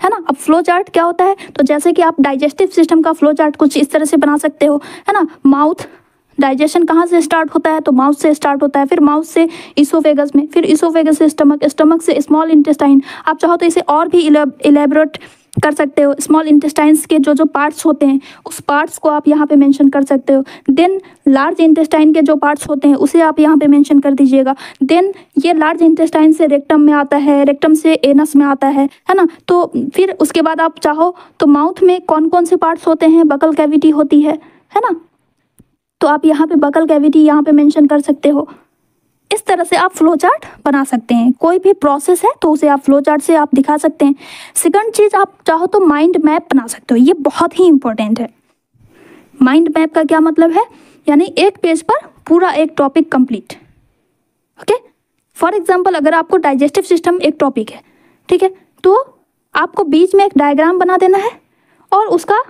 है ना? अब फ्लो चार्ट क्या होता है? तो जैसे कि आप डाइजेस्टिव सिस्टम का फ्लो चार्ट कुछ इस तरह से बना सकते हो, है ना? माउथ डाइजेशन कहाँ से स्टार्ट होता है? तो माउथ से स्टार्ट होता है, फिर माउथ से इसोफेगस में, फिर इसोफेगस से स्टमक स्टमक से स्मॉल इंटेस्टाइन आप चाहो तो इसे और भी इलेबोरेट कर सकते हो। स्मॉल इंटेस्टाइंस के जो जो पार्ट्स होते हैं, उस पार्ट्स को आप यहाँ पे मेंशन कर सकते हो। देन लार्ज इंटेस्टाइन के जो पार्ट्स होते हैं, उसे आप यहाँ पे मेंशन कर दीजिएगा। देन ये लार्ज इंटेस्टाइन से रेक्टम में आता है रेक्टम से एनस में आता है है ना? तो फिर उसके बाद आप चाहो तो माउथ में कौन कौन से पार्ट्स होते हैं? बकल कैविटी होती है है ना? तो आप यहाँ पे बकल कैविटी यहाँ पे मेंशन कर सकते हो। इस तरह से आप फ्लो चार्ट बना सकते हैं। कोई भी प्रोसेस है तो उसे आप फ्लो चार्ट से आप दिखा सकते हैं। सेकंड चीज़, आप चाहो तो माइंड मैप बना सकते हो। ये बहुत ही इंपॉर्टेंट है। माइंड मैप का क्या मतलब है? यानी एक पेज पर पूरा एक topic complete okay for example अगर आपको डाइजेस्टिव सिस्टम एक टॉपिक है, ठीक है? तो आपको बीच में एक डायग्राम बना देना है और उसका,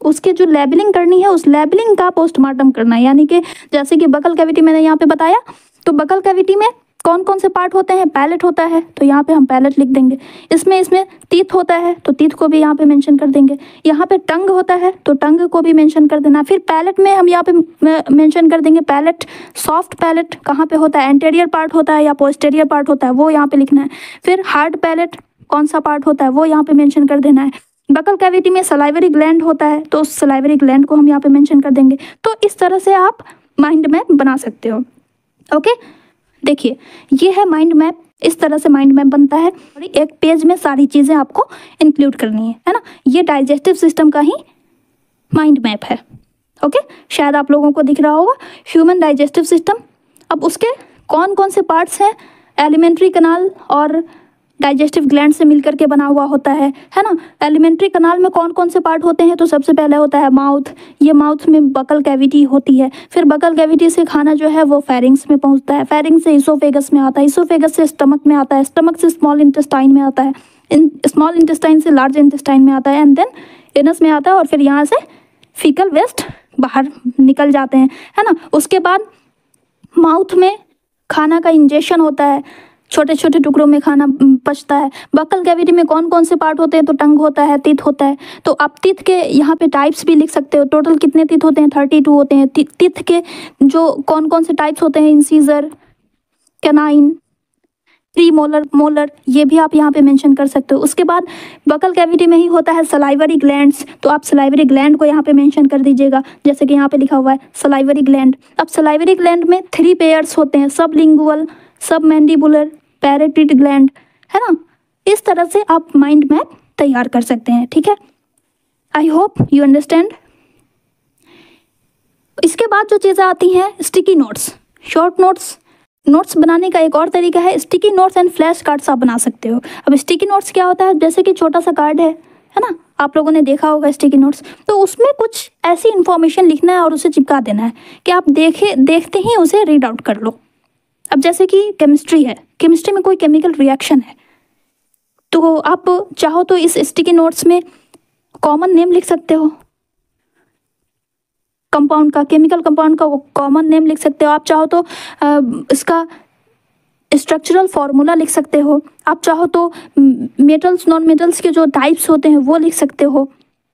उसके जो लेबलिंग करनी है, उस लेबलिंग का पोस्टमार्टम करना है। यानी कि जैसे कि बकल कैविटी मैंने यहाँ पे बताया तो बकल कैविटी में कौन कौन से पार्ट होते हैं? पैलेट होता है तो यहाँ पे हम पैलेट लिख देंगे। इसमें इसमें तीत होता है तो तीत को भी यहाँ पे मेंशन कर देंगे। यहाँ पे टंग होता है तो टंग को भी मेंशन कर देना। फिर पैलेट में हम यहाँ पे मेंशन कर देंगे पैलेट, सॉफ्ट पैलेट, कहाँ पे होता है? एंटेरियर पार्ट होता है या पोस्टेरियर पार्ट होता है, वो यहाँ पे लिखना है। फिर हार्ड पैलेट कौन सा पार्ट होता है, वो यहाँ पे मैंशन कर देना है। बकल कैविटी में सलाइवरी ग्लैंड होता है तो उस सलाइवरी ग्लैंड को हम यहाँ पे मेंशन कर देंगे। तो इस तरह से आप माइंड मैप बना सकते हो। ओके देखिए, ये है माइंड मैप इस तरह से माइंड मैप बनता है। और एक पेज में सारी चीज़ें आपको इंक्लूड करनी है है ना? ये डाइजेस्टिव सिस्टम का ही माइंड मैप है। ओके शायद आप लोगों को दिख रहा होगा ह्यूमन डाइजेस्टिव सिस्टम अब उसके कौन कौन से पार्ट्स हैं? एलिमेंट्री कनाल और डाइजेस्टिव ग्लैंड से मिलकर के बना हुआ होता है है ना? एलिमेंट्री कनाल में कौन कौन से पार्ट होते हैं? तो सबसे पहले होता है माउथ। ये माउथ में बकल कैविटी होती है। फिर बकल कैविटी से खाना जो है वो फेरिंग्स में पहुँचता है। फेरिंग से इसोफेगस में आता है। इसोफेगस से स्टमक में आता है। स्टमक से स्मॉल इंटेस्टाइन में आता है। स्मॉल इंटेस्टाइन से लार्ज इंटेस्टाइन में आता है। एंड देन इनस में आता है और फिर यहाँ से फीकल वेस्ट बाहर निकल जाते हैं, है ना? उसके बाद माउथ में खाना का इंजेक्शन होता है। छोटे छोटे टुकड़ों में खाना पचता है। बकल कैविटी में कौन कौन से पार्ट होते हैं? तो टंग होता है, तित होता है। तो आप तित के यहाँ पे टाइप्स भी लिख सकते हो। टोटल कितने तित होते हैं? थर्टी टू होते हैं। तित के जो कौन कौन से टाइप्स होते हैं? Incisor canine premolar molar ये भी आप यहाँ पे मेंशन कर सकते हो। उसके बाद बकल कैविटी में ही होता है सलाइवरी ग्लैंड्स तो आप सलाइवरी ग्लैंड को यहाँ पे मेंशन कर दीजिएगा। जैसे कि यहाँ पे लिखा हुआ है सलाइवरी ग्लैंड अब सलाइवरी ग्लैंड में थ्री पेयर्स होते हैं। सब लिंगुअल सब मैंडिबुलर पैरेटिड ग्लैंड, है ना? इस तरह से आप माइंड मैप तैयार कर सकते हैं, ठीक है? आई होप यू अंडरस्टैंड इसके बाद जो चीज़ें आती हैं sticky notes short notes notes बनाने का एक और तरीका है sticky notes and flash cards आप बना सकते हो। अब स्टिकी नोट्स क्या होता है? जैसे कि छोटा सा कार्ड है है ना? आप लोगों ने देखा होगा स्टिकी नोट्स तो उसमें कुछ ऐसी इन्फॉर्मेशन लिखना है और उसे चिपका देना है कि आप देखे, देखते ही उसे रीड आउट कर लो। अब जैसे कि केमिस्ट्री है केमिस्ट्री में कोई केमिकल रिएक्शन है तो आप चाहो तो इस स्टिकी नोट्स में कॉमन नेम लिख सकते हो। कंपाउंड का केमिकल कंपाउंड का कॉमन नेम लिख सकते हो। आप चाहो तो आ, इसका स्ट्रक्चरल फार्मूला लिख सकते हो। आप चाहो तो मेटल्स नॉन मेटल्स के जो टाइप्स होते हैं वो लिख सकते हो।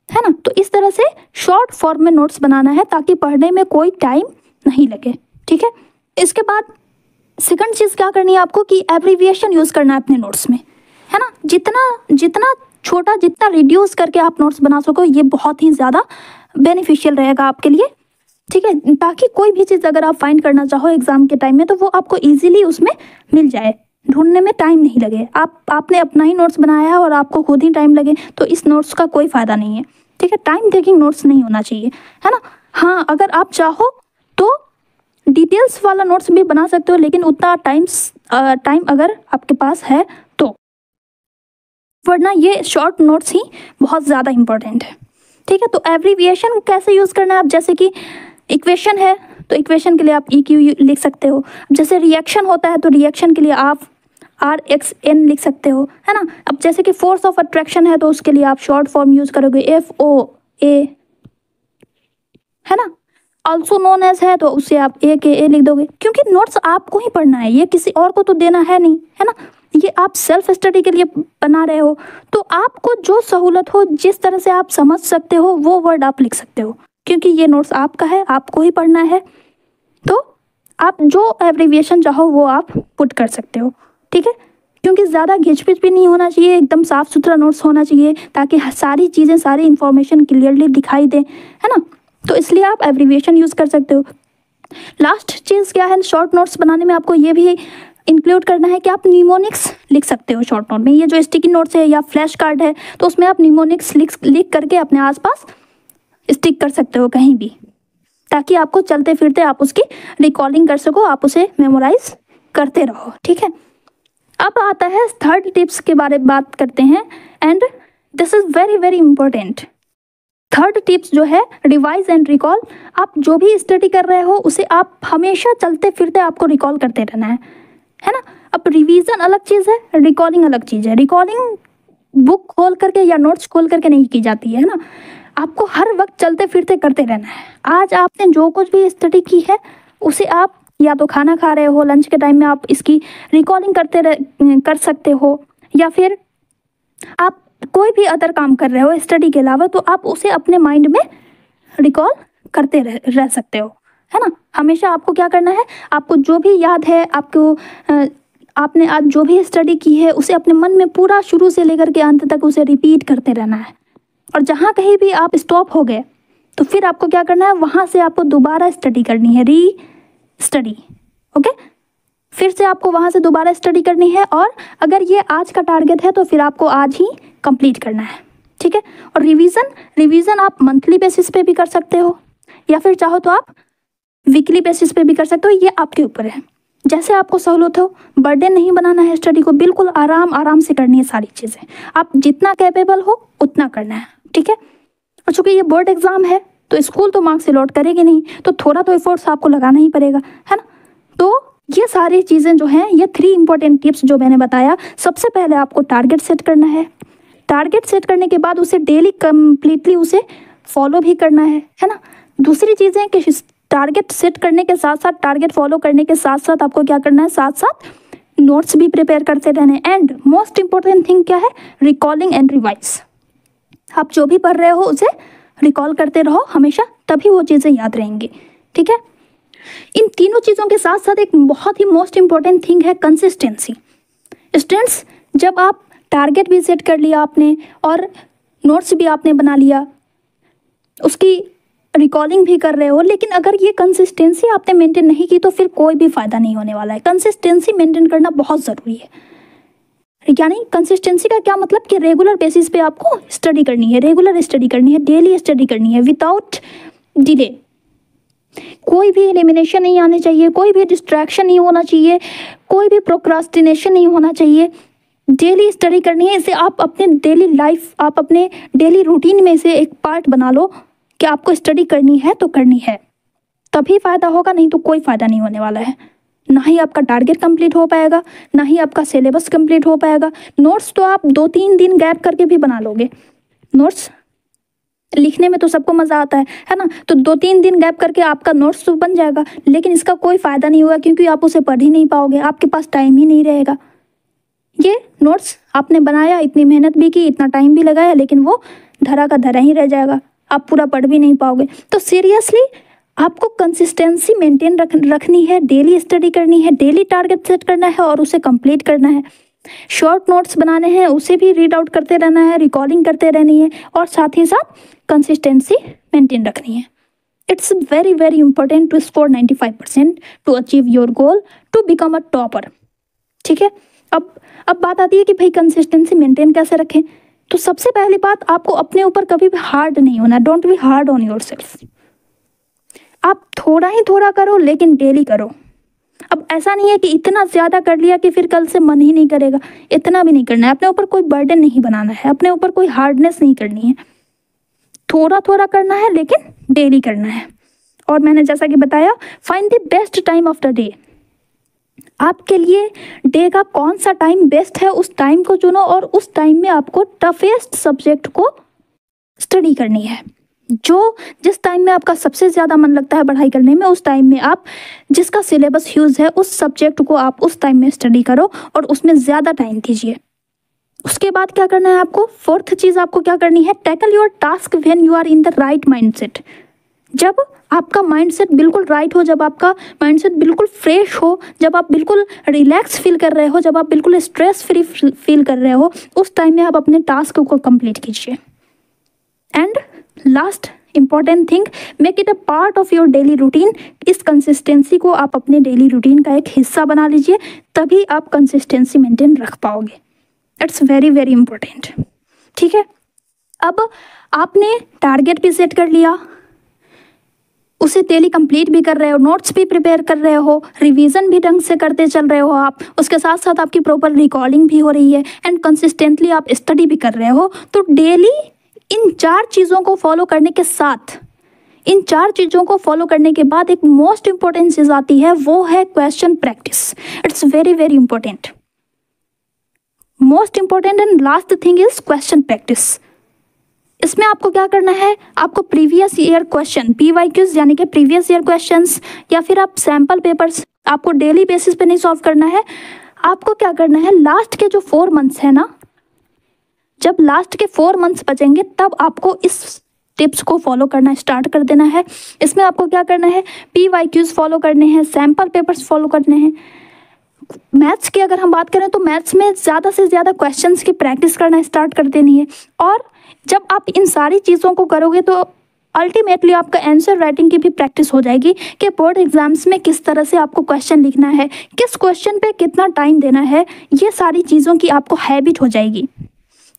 है ना? तो इस तरह से शॉर्ट फॉर्म में नोट्स बनाना है ताकि पढ़ने में कोई टाइम नहीं लगे। ठीक है? इसके बाद सेकंड चीज़ क्या करनी है आपको कि एब्रीविएशन यूज़ करना है अपने नोट्स में, है ना? जितना जितना छोटा, जितना रिड्यूस करके आप नोट्स बना सको, ये बहुत ही ज़्यादा बेनिफिशियल रहेगा आपके लिए, ठीक है? ताकि कोई भी चीज़ अगर आप फाइंड करना चाहो एग्ज़ाम के टाइम में तो वो आपको ईजिली उसमें मिल जाए। ढूँढने में टाइम नहीं लगे। आप, आपने अपना ही नोट्स बनाया है और आपको खुद ही टाइम लगे तो इस नोट्स का कोई फ़ायदा नहीं है, ठीक है? टाइम टेकिंग नोट्स नहीं होना चाहिए, है ना? हाँ अगर आप चाहो डिटेल्स वाला नोट्स भी बना सकते हो, लेकिन उतना टाइम्स टाइम अगर आपके पास है तो। वरना ये शॉर्ट नोट्स ही बहुत ज़्यादा इंपॉर्टेंट है। ठीक है तो एवरीविएशन कैसे यूज़ करना है आप? जैसे कि इक्वेशन है तो इक्वेशन के लिए आप ई क्यू लिख सकते हो। जैसे रिएक्शन होता है तो रिएक्शन के लिए आप आर एक्स एन लिख सकते हो, है ना? अब जैसे कि फोर्स ऑफ़ अट्रैक्शन है तो उसके लिए आप शॉर्ट फॉर्म यूज़ करोगे एफ़ ओ ए है ना? ऑल्सो नोन एज है तो उसे आप ए के ए लिख दोगे। क्योंकि नोट्स आपको ही पढ़ना है, ये किसी और को तो देना है नहीं, है ना? ये आप सेल्फ स्टडी के लिए बना रहे हो तो आपको जो सहूलत हो, जिस तरह से आप समझ सकते हो, वो वर्ड आप लिख सकते हो। क्योंकि ये नोट्स आपका है, आपको ही पढ़ना है तो आप जो एब्रीविएशन चाहो, वो आप पुट कर सकते हो, ठीक है? क्योंकि ज़्यादा घिचपिच भी नहीं होना चाहिए, एकदम साफ़ सुथरा नोट्स होना चाहिए, ताकि सारी चीज़ें, सारी इन्फॉर्मेशन क्लियरली दिखाई दे, है ना? तो इसलिए आप एब्रीविएशन यूज़ कर सकते हो। लास्ट चीज़ क्या है? शॉर्ट नोट्स बनाने में आपको ये भी इंक्लूड करना है कि आप न्यूमोनिक्स लिख सकते हो शॉर्ट नोट में। ये जो स्टिकी नोट्स है या फ्लैश कार्ड है तो उसमें आप न्यूमोनिक्स लिख लिख करके अपने आसपास स्टिक कर सकते हो कहीं भी। ताकि आपको चलते फिरते आप उसकी रिकॉर्डिंग कर सको, आप उसे मेमोराइज करते रहो, ठीक है? अब आता है थर्ड टिप्स के बारे में बात करते हैं। And this is very very important third tips जो है रिवाइज एंड रिकॉल आप जो भी स्टडी कर रहे हो, उसे आप हमेशा चलते फिरते आपको रिकॉल करते रहना है। है ना? अब रिवीजन अलग चीज़ है रिकॉर्डिंग अलग चीज़ है। रिकॉर्डिंग बुक खोल करके या नोट्स खोल करके नहीं की जाती है ना? आपको हर वक्त चलते फिरते करते रहना है। आज आपने जो कुछ भी स्टडी की है, उसे आप या तो खाना खा रहे हो लंच के टाइम में आप इसकी रिकॉर्डिंग करते रह, कर सकते हो, या फिर आप कोई भी अदर काम कर रहे हो स्टडी के अलावा तो आप उसे अपने माइंड में रिकॉल करते रह, रह सकते हो है ना? हमेशा आपको क्या करना है आपको जो भी याद है आपको आपने आज जो भी स्टडी की है उसे अपने मन में पूरा शुरू से लेकर के अंत तक उसे रिपीट करते रहना है। और जहाँ कहीं भी आप स्टॉप हो गए तो फिर आपको क्या करना है वहाँ से आपको दोबारा स्टडी करनी है री स्टडी ओके फिर से आपको वहाँ से दोबारा स्टडी करनी है और अगर ये आज का टारगेट है तो फिर आपको आज ही कंप्लीट करना है। ठीक है? और रिवीजन रिवीजन आप मंथली बेसिस पे भी कर सकते हो। या फिर चाहो तो आप वीकली बेसिस पे भी कर सकते हो। ये आपके ऊपर है। जैसे आपको सहूलत हो बर्थडे नहीं बनाना है स्टडी को, बिल्कुल आराम आराम से करनी है सारी चीज़ें। आप जितना कैपेबल हो, उतना करना है। ठीक है? और चूँकि ये बोर्ड एग्ज़ाम है तो स्कूल तो मार्क्स अलॉट करेगी नहीं तो थोड़ा तो एफर्ट्स आपको लगाना ही पड़ेगा, है ना? तो ये सारी चीज़ें जो हैं, ये थ्री इंपॉर्टेंट टिप्स जो मैंने बताया, सबसे पहले आपको टारगेट सेट करना है। टारगेट सेट करने के बाद उसे डेली कम्प्लीटली उसे फॉलो भी करना है है ना? दूसरी चीज़ें कि टारगेट सेट करने के साथ साथ टारगेट फॉलो करने के साथ साथ आपको क्या करना है? साथ साथ नोट्स भी प्रिपेयर करते रहने एंड मोस्ट इंपॉर्टेंट थिंग क्या है? रिकॉलिंग एंड रिवाइज आप जो भी पढ़ रहे हो, उसे रिकॉल करते रहो। हमेशा तभी वो चीज़ें याद रहेंगी। ठीक है? इन तीनों चीज़ों के साथ साथ एक बहुत ही मोस्ट इंपॉर्टेंट थिंग है कंसिस्टेंसी स्टूडेंट्स जब आप टारगेट भी सेट कर लिया आपने और नोट्स भी आपने बना लिया, उसकी रिकॉर्डिंग भी कर रहे हो, लेकिन अगर ये कंसिस्टेंसी आपने मेंटेन नहीं की तो फिर कोई भी फ़ायदा नहीं होने वाला है। कंसिस्टेंसी मेंटेन करना बहुत ज़रूरी है। यानी कंसिस्टेंसी का क्या मतलब? कि रेगुलर बेसिस पे आपको स्टडी करनी है रेगुलर स्टडी करनी है डेली स्टडी करनी है विदाउट डिले कोई भी एलिमिनेशन नहीं आने चाहिए, कोई भी डिस्ट्रैक्शन नहीं होना चाहिए, कोई भी प्रोक्रास्टिनेशन नहीं होना चाहिए। डेली स्टडी करनी है, इसे आप अपने डेली लाइफ आप अपने डेली रूटीन में से एक पार्ट बना लो कि आपको स्टडी करनी है तो करनी है। तभी फ़ायदा होगा, नहीं तो कोई फ़ायदा नहीं होने वाला है। ना ही आपका टारगेट कंप्लीट हो पाएगा, ना ही आपका सिलेबस कंप्लीट हो पाएगा। नोट्स तो आप दो तीन दिन गैप करके भी बना लोगे। नोट्स लिखने में तो सबको मज़ा आता है है ना? तो दो तीन दिन गैप करके आपका नोट्स तो बन जाएगा, लेकिन इसका कोई फ़ायदा नहीं होगा क्योंकि आप उसे पढ़ ही नहीं पाओगे, आपके पास टाइम ही नहीं रहेगा। ये नोट्स आपने बनाया, इतनी मेहनत भी की, इतना टाइम भी लगाया, लेकिन वो धरा का धरा ही रह जाएगा, आप पूरा पढ़ भी नहीं पाओगे। तो सीरियसली आपको कंसिस्टेंसी मेंटेन रख, रखनी है डेली स्टडी करनी है डेली टारगेट सेट करना है और उसे कंप्लीट करना है। शॉर्ट नोट्स बनाने हैं, उसे भी रीड आउट करते रहना है रिकॉर्डिंग करते रहनी है और साथ ही साथ कंसिस्टेंसी मेंटेन रखनी है। It's very very important to score 95 percent to achieve your goal to become a topper ठीक है? अब अब बात आती है कि भाई कंसिस्टेंसी मेंटेन कैसे रखें? तो सबसे पहली बात, आपको अपने ऊपर कभी भी हार्ड नहीं होना। Don't be hard on your आप थोड़ा ही थोड़ा करो, लेकिन डेली करो। अब ऐसा नहीं है कि इतना ज़्यादा कर लिया कि फिर कल से मन ही नहीं करेगा। इतना भी नहीं करना है। अपने ऊपर कोई बर्डन नहीं बनाना है। अपने ऊपर कोई हार्डनेस नहीं करनी है। थोड़ा थोड़ा करना है, लेकिन डेली करना है। और मैंने जैसा कि बताया find the best time of the day आपके लिए डे का कौन सा टाइम बेस्ट है, उस टाइम को चुनो और उस टाइम में आपको टफेस्ट सब्जेक्ट को स्टडी करनी है। जो जिस टाइम में आपका सबसे ज़्यादा मन लगता है पढ़ाई करने में, उस टाइम में आप, जिसका सिलेबस ह्यूज है, उस सब्जेक्ट को आप उस टाइम में स्टडी करो और उसमें ज़्यादा टाइम दीजिए। उसके बाद क्या करना है आपको? फोर्थ चीज़ आपको क्या करनी है? Tackle your task when you are in the right mindset जब आपका माइंडसेट बिल्कुल राइट हो, जब आपका माइंडसेट बिल्कुल फ्रेश हो, जब आप बिल्कुल रिलैक्स फील कर रहे हो, जब आप बिल्कुल स्ट्रेस फ्री फील कर रहे हो, उस टाइम में आप अपने टास्क को कंप्लीट कीजिए। And last important thing make it a part of your daily routine इस कंसिस्टेंसी को आप अपने डेली रूटीन का एक हिस्सा बना लीजिए, तभी आप कंसिस्टेंसी मेंटेन रख पाओगे। इट्स वेरी वेरी इंपॉर्टेंट ठीक है? अब आपने टारगेट भी सेट कर लिया। उसे डेली कंप्लीट भी कर रहे हो नोट्स भी प्रिपेयर कर रहे हो रिवीजन भी ढंग से करते चल रहे हो आप, उसके साथ साथ आपकी प्रॉपर रिकॉर्डिंग भी हो रही है एंड कंसिस्टेंटली आप स्टडी भी कर रहे हो तो डेली इन चार चीज़ों को फॉलो करने के साथ, इन चार चीज़ों को फॉलो करने के बाद एक मोस्ट इंपॉर्टेंट चीज़ आती है, वो है question practice it's very very important most important and last thing is question practice इसमें आपको क्या करना है? आपको previous year question P Y Qs यानी कि प्रीवियस ईयर क्वेश्चन या फिर आप सैंपल पेपर्स आपको डेली बेसिस पे नहीं सॉल्व करना है। आपको क्या करना है? लास्ट के जो फोर मंथ्स है ना जब लास्ट के फोर मंथ्स बचेंगे, तब आपको इस टिप्स को फॉलो करना स्टार्ट कर देना है। इसमें आपको क्या करना है? पी वाई क्यूज फॉलो करने हैं सैंपल पेपर्स फॉलो करने हैं। मैथ्स की अगर हम बात करें तो मैथ्स में ज़्यादा से ज़्यादा क्वेश्चंस की प्रैक्टिस करना स्टार्ट कर देनी है। और जब आप इन सारी चीज़ों को करोगे तो अल्टीमेटली आपका आंसर राइटिंग की भी प्रैक्टिस हो जाएगी कि बोर्ड एग्ज़ाम्स में किस तरह से आपको क्वेश्चन लिखना है, किस क्वेश्चन पे कितना टाइम देना है, ये सारी चीज़ों की आपको हैबिट हो जाएगी।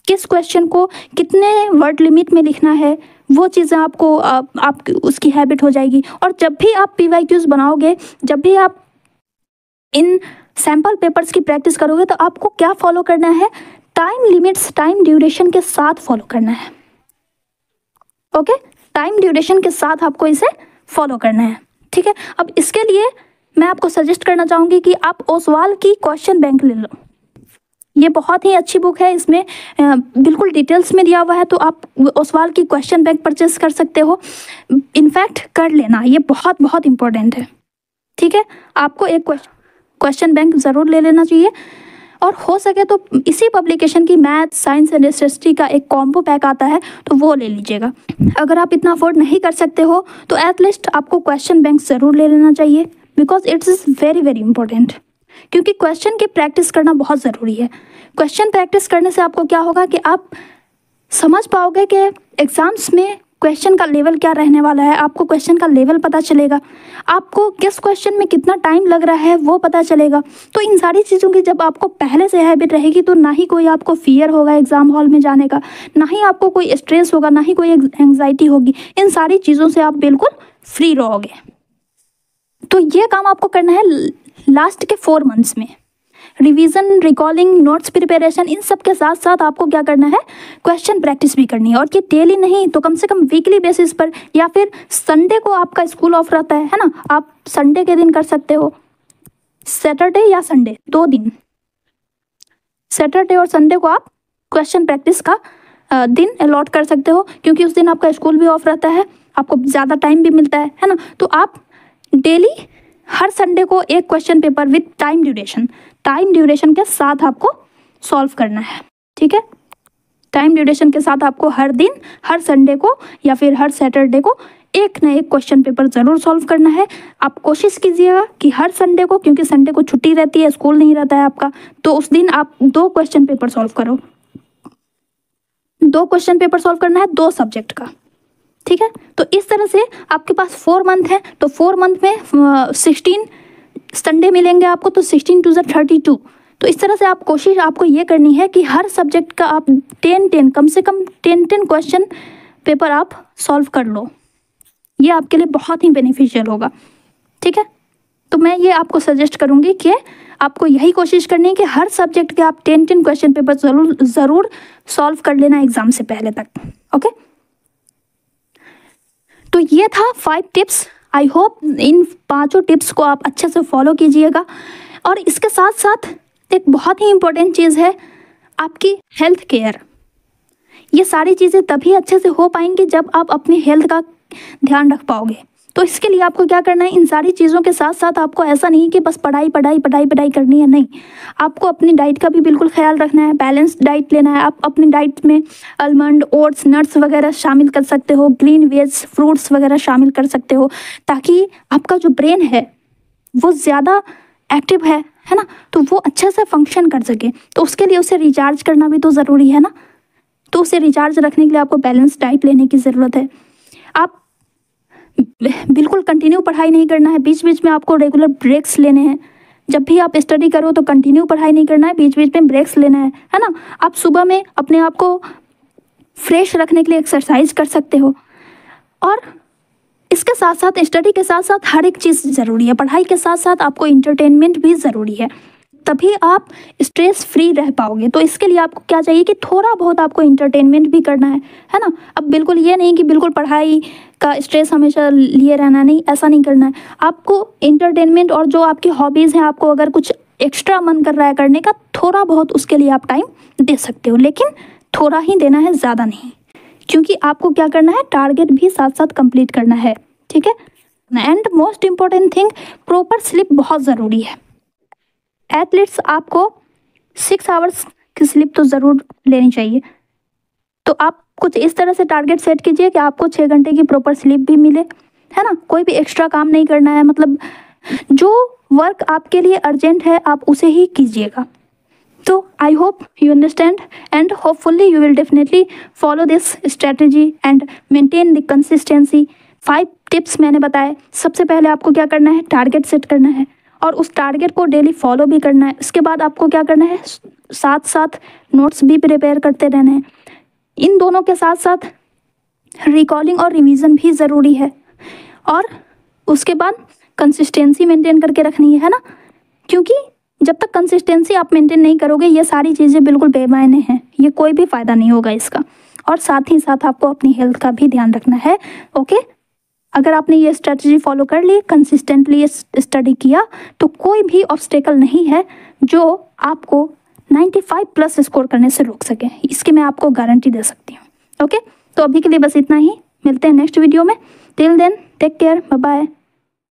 किस क्वेश्चन को कितने वर्ड लिमिट में लिखना है वो चीज़ें आपको आप, आप उसकी हैबिट हो जाएगी। और जब भी आप पी वाई क्यूज बनाओगे जब भी आप इन सैंपल पेपर्स की प्रैक्टिस करोगे तो आपको क्या फॉलो करना है? टाइम लिमिट्स टाइम ड्यूरेशन के साथ फॉलो करना है। ओके टाइम ड्यूरेशन के साथ आपको इसे फॉलो करना है। ठीक है? अब इसके लिए मैं आपको सजेस्ट करना चाहूँगी कि आप ओसवाल की क्वेश्चन बैंक ले लो। ये बहुत ही अच्छी बुक है। इसमें बिल्कुल डिटेल्स में दिया हुआ है तो आप ओसवाल की क्वेश्चन बैंक परचेस कर सकते हो। इनफैक्ट कर लेना, ये बहुत बहुत इम्पोर्टेंट है। ठीक है? आपको एक क्वेश्चन बैंक ज़रूर ले लेना चाहिए। और हो सके तो इसी पब्लिकेशन की मैथ साइंस एंड हिस्ट्री का एक कॉम्बो पैक आता है तो वो ले लीजिएगा। अगर आप इतना अफोर्ड नहीं कर सकते हो तो एटलीस्ट आपको क्वेश्चन बैंक ज़रूर ले लेना चाहिए because it's is very very important क्योंकि क्वेश्चन की प्रैक्टिस करना बहुत ज़रूरी है। क्वेश्चन प्रैक्टिस करने से आपको क्या होगा कि आप समझ पाओगे कि एग्ज़ाम्स में क्वेश्चन का लेवल क्या रहने वाला है, आपको क्वेश्चन का लेवल पता चलेगा। आपको किस क्वेश्चन में कितना टाइम लग रहा है, वो पता चलेगा। तो इन सारी चीज़ों की जब आपको पहले से हैबिट रहेगी तो ना ही कोई आपको फियर होगा एग्ज़ाम हॉल में जाने का, ना ही आपको कोई स्ट्रेस होगा, ना ही कोई एंगजाइटी होगी, इन सारी चीज़ों से आप बिल्कुल फ्री रहोगे। तो ये काम आपको करना है लास्ट के फोर मंथ्स में। रिवीजन रिकॉलिंग नोट्स प्रिपरेशन इन सब के साथ साथ आपको क्या करना है? क्वेश्चन प्रैक्टिस भी करनी है। और ये डेली नहीं तो कम से कम वीकली बेसिस पर या फिर संडे को आपका स्कूल ऑफ़ रहता है है ना? आप संडे के दिन कर सकते हो। सैटरडे या संडे दो दिन। सैटरडे और संडे को आप क्वेश्चन प्रैक्टिस का दिन अलॉट कर सकते हो, क्योंकि उस दिन आपका स्कूल भी ऑफ़ रहता है, आपको ज़्यादा टाइम भी मिलता है है ना? तो आप डेली हर संडे को एक question paper with time duration time duration के साथ आपको सॉल्व करना है। ठीक है? टाइम ड्यूरेशन के साथ आपको हर दिन, हर संडे को या फिर हर सैटरडे को एक न एक क्वेश्चन पेपर ज़रूर सॉल्व करना है। आप कोशिश कीजिएगा कि हर संडे को, क्योंकि संडे को छुट्टी रहती है स्कूल नहीं रहता है आपका तो उस दिन आप दो क्वेश्चन पेपर सॉल्व करो। दो क्वेश्चन पेपर सॉल्व करना है दो सब्जेक्ट का। ठीक है? तो इस तरह से आपके पास फोर मंथ है तो फोर मंथ में सिक्सटीन संडे मिलेंगे आपको तो सिक्सटीन टू ज़ा थर्टी टू तो इस तरह से आप कोशिश आपको ये करनी है कि हर सब्जेक्ट का आप टेन टेन कम से कम टेन टेन क्वेश्चन पेपर आप सॉल्व कर लो। ये आपके लिए बहुत ही बेनिफिशियल होगा। ठीक है? तो मैं ये आपको सजेस्ट करूँगी कि आपको यही कोशिश करनी है कि हर सब्जेक्ट के आप टेन टेन क्वेश्चन पेपर ज़रूर ज़रूर सॉल्व कर लेना एग्ज़ाम से पहले तक। ओके तो ये था फाइव टिप्स आई होप इन पाँचों टिप्स को आप अच्छे से फॉलो कीजिएगा। और इसके साथ साथ एक बहुत ही इम्पोर्टेंट चीज़ है, आपकी हेल्थ केयर ये सारी चीज़ें तभी अच्छे से हो पाएँगी जब आप अपनी हेल्थ का ध्यान रख पाओगे। तो इसके लिए आपको क्या करना है? इन सारी चीज़ों के साथ साथ आपको ऐसा नहीं कि बस पढ़ाई पढ़ाई पढ़ाई पढ़ाई करनी है, नहीं। आपको अपनी डाइट का भी बिल्कुल ख्याल रखना है बैलेंस डाइट लेना है। आप अपनी डाइट में आलमंड ओट्स नट्स वगैरह शामिल कर सकते हो ग्रीन वेज फ्रूट्स वगैरह शामिल कर सकते हो, ताकि आपका जो ब्रेन है, वो ज़्यादा एक्टिव है है ना? तो वो अच्छे से फ़ंक्शन कर सके। तो उसके लिए उसे रिचार्ज करना भी तो ज़रूरी है ना? तो उसे रिचार्ज रखने के लिए आपको बैलेंस डाइट लेने की ज़रूरत है। आप बिल्कुल कंटिन्यू पढ़ाई नहीं करना है। बीच बीच में आपको रेगुलर ब्रेक्स लेने हैं। जब भी आप स्टडी करो तो कंटिन्यू पढ़ाई नहीं करना है। बीच बीच में ब्रेक्स लेना है है ना? आप सुबह में अपने आप को फ्रेश रखने के लिए एक्सरसाइज कर सकते हो। और इसके साथ साथ स्टडी के साथ साथ हर एक चीज़ ज़रूरी है। पढ़ाई के साथ साथ आपको इंटरटेनमेंट भी ज़रूरी है। तभी आप स्ट्रेस फ्री रह पाओगे। तो इसके लिए आपको क्या चाहिए कि थोड़ा बहुत आपको इंटरटेनमेंट भी करना है है ना? अब बिल्कुल ये नहीं कि बिल्कुल पढ़ाई का स्ट्रेस हमेशा लिए रहना नहीं, ऐसा नहीं करना है। आपको इंटरटेनमेंट और जो आपकी हॉबीज़ हैं, आपको अगर कुछ एक्स्ट्रा मन कर रहा है करने का, थोड़ा बहुत उसके लिए आप टाइम दे सकते हो, लेकिन थोड़ा ही देना है, ज़्यादा नहीं। क्योंकि आपको क्या करना है टारगेट भी साथ साथ कंप्लीट करना है, ठीक है? And most important thing proper sleep बहुत ज़रूरी है। एथलीट्स आपको सिक्स आवर्स की स्लिप तो ज़रूर लेनी चाहिए। तो आप कुछ इस तरह से टारगेट सेट कीजिए कि आपको छः घंटे की प्रॉपर स्लीप भी मिले, है ना? कोई भी एक्स्ट्रा काम नहीं करना है मतलब जो वर्क आपके लिए अर्जेंट है, आप उसे ही कीजिएगा। तो I hope you understand and hopefully you will definitely follow this strategy and maintain the consistency five tips मैंने बताए। सबसे पहले आपको क्या करना है? टारगेट सेट करना है। और उस टारगेट को डेली फॉलो भी करना है। उसके बाद आपको क्या करना है? साथ साथ नोट्स भी प्रिपेयर करते रहना है। इन दोनों के साथ साथ रिकॉलिंग और रिवीजन भी ज़रूरी है। और उसके बाद कंसिस्टेंसी मेंटेन करके रखनी है ना? क्योंकि जब तक कंसिस्टेंसी आप मेंटेन नहीं करोगे, ये सारी चीज़ें बिल्कुल बेमायने हैं। ये कोई भी फ़ायदा नहीं होगा इसका। और साथ ही साथ आपको अपनी हेल्थ का भी ध्यान रखना है ओके अगर आपने ये स्ट्रेटजी फॉलो कर ली कंसिस्टेंटली स्टडी किया तो कोई भी ऑब्स्टेकल नहीं है जो आपको 95 प्लस स्कोर करने से रोक सके। इसकी मैं आपको गारंटी दे सकती हूँ। ओके? तो अभी के लिए बस इतना ही। मिलते हैं नेक्स्ट वीडियो में। Till then take care bye